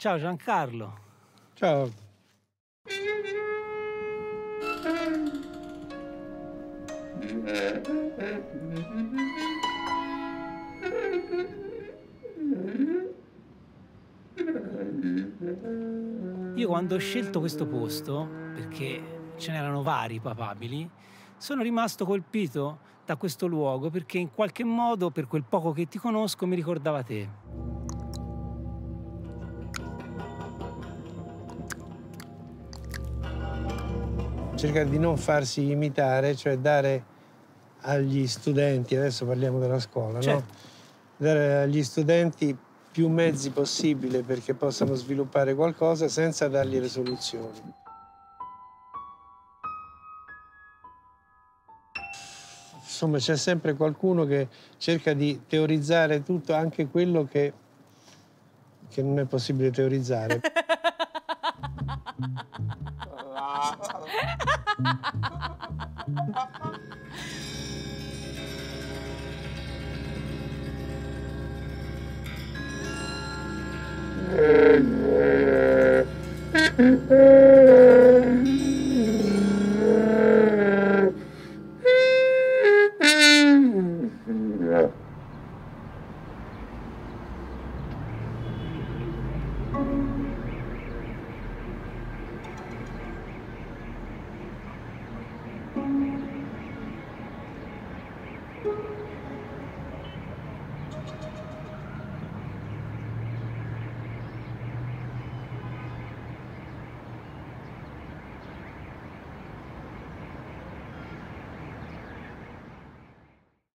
Ciao Giancarlo. Ciao. Io quando ho scelto questo posto, perché ce n'erano vari papabili, sono rimasto colpito da questo luogo perché in qualche modo, per quel poco che ti conosco, mi ricordava te. Cercare di non farsi imitare, cioè dare agli studenti, adesso parliamo della scuola, Certo. no? Dare agli studenti più mezzi possibile perché possano sviluppare qualcosa senza dargli le soluzioni. Insomma, c'è sempre qualcuno che cerca di teorizzare tutto, anche quello che, che non è possibile teorizzare. Mm-hmm.